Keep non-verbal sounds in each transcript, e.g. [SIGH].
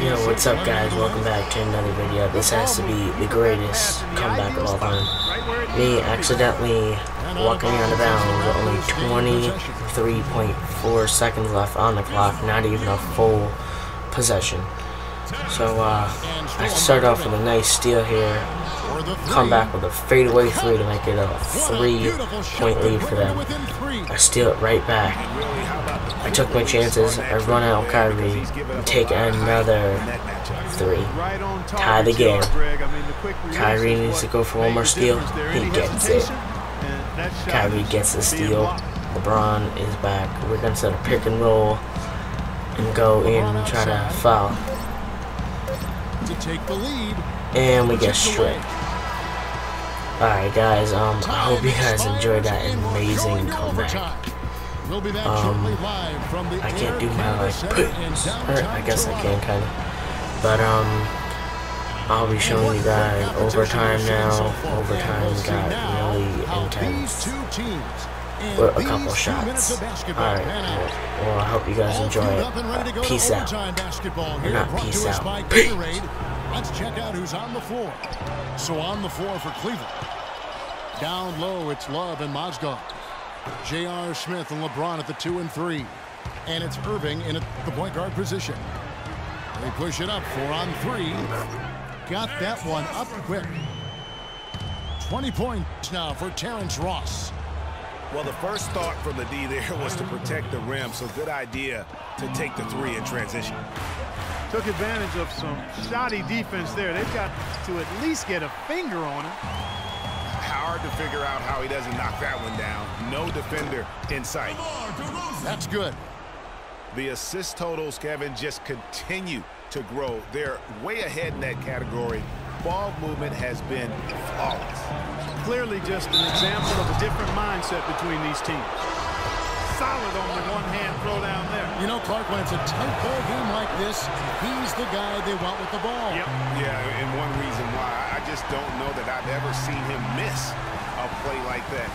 Yo, what's up guys? Welcome back to another video. This has to be the greatest comeback of all time. Me accidentally walking on the bounds with only 23.4 seconds left on the clock, not even a full possession. So, uh, I start off with a nice steal here, come back with a fadeaway three to make it a three-point lead for them. I steal it right back. I took my chances. I run out Kyrie and take another three. Tie the game. Kyrie needs to go for one more steal. He gets it. Kyrie gets the steal. LeBron is back. We're going to set a pick and roll and go in and try to foul. And we get stripped. Alright guys, um, I hope you guys enjoyed that amazing comeback. Um, I can't do my like I guess I can kind of, but um, I'll be showing you guys overtime now. Overtime got really intense. With a couple shots. Alright, well, well, I hope you guys enjoy it. Uh, peace out. Or not peace out. Peace. Let's check out who's on the floor. So on the floor for Cleveland. Down low, it's Love and Mozgov. J.R. Smith and LeBron at the two and three. And it's Irving in the point guard position. They push it up, four on three. Got that one up quick. 20 points now for Terrence Ross. Well, the first thought from the D there was to protect the rim, so good idea to take the three in transition. Took advantage of some shoddy defense there. They've got to at least get a finger on him hard to figure out how he doesn't knock that one down. No defender in sight. That's good. The assist totals, Kevin, just continue to grow. They're way ahead in that category. Ball movement has been flawless. Clearly just an example of a different mindset between these teams. Solid on the one-hand throw down there. You know, Clark, when it's a tight ball game like this, he's the guy they want with the ball. Yep. Yeah, and one reason why I just don't know that I've ever seen him miss a play like that.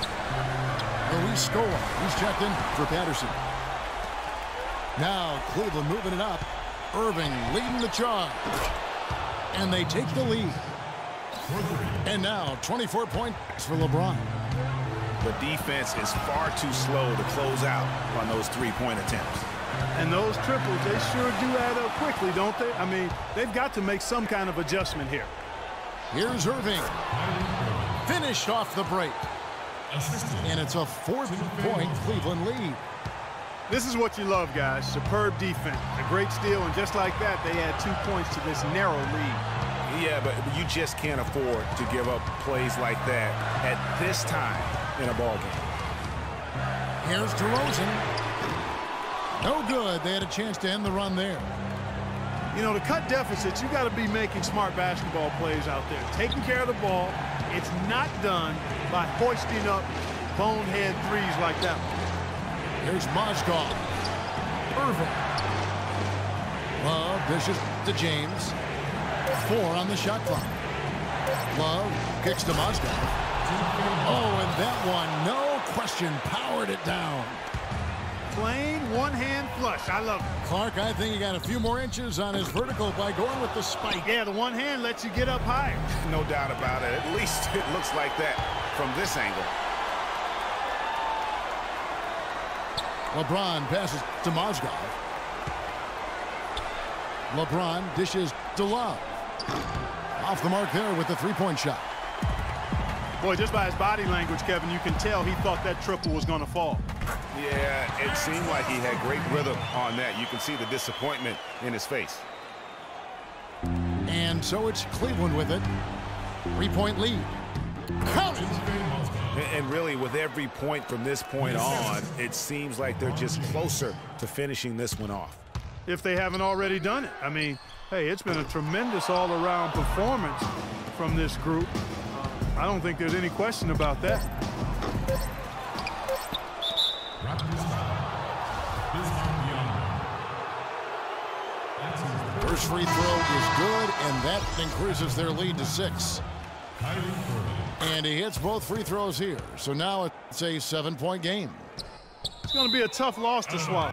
Luis Scola, he's checked in for Patterson. Now Cleveland moving it up. Irving leading the charge. And they take the lead. And now 24 points for LeBron. The defense is far too slow to close out on those three-point attempts. And those triples, they sure do add up quickly, don't they? I mean, they've got to make some kind of adjustment here. Here's Irving. Finished off the break. And it's a fourth-point Cleveland lead. This is what you love, guys. Superb defense. A great steal, and just like that, they add two points to this narrow lead. Yeah, but you just can't afford to give up plays like that at this time in a ball game. Here's DeRozan. No good. They had a chance to end the run there. You know, to cut deficits, you got to be making smart basketball plays out there. Taking care of the ball. It's not done by hoisting up bonehead threes like that Here's Mozgov. Irving. Love dishes to James. Four on the shot clock. Love kicks to Mozgov. Oh, and that one, no question, powered it down. Plain one-hand flush. I love it. Clark, I think he got a few more inches on his vertical by going with the spike. Yeah, the one hand lets you get up higher. [LAUGHS] No doubt about it. At least [LAUGHS] it looks like that from this angle. LeBron passes to Mozgov. LeBron dishes to Love. Off the mark there with the three-point shot. Boy, just by his body language, Kevin, you can tell he thought that triple was going to fall. Yeah, it seemed like he had great rhythm on that. You can see the disappointment in his face. And so it's Cleveland with it. Three-point lead. Counted. And really, with every point from this point on, it seems like they're just closer to finishing this one off. If they haven't already done it. I mean, hey, it's been a tremendous all-around performance from this group. I don't think there's any question about that. First free throw is good, and that increases their lead to six. And he hits both free throws here. So now it's a seven-point game. It's going to be a tough loss to swallow.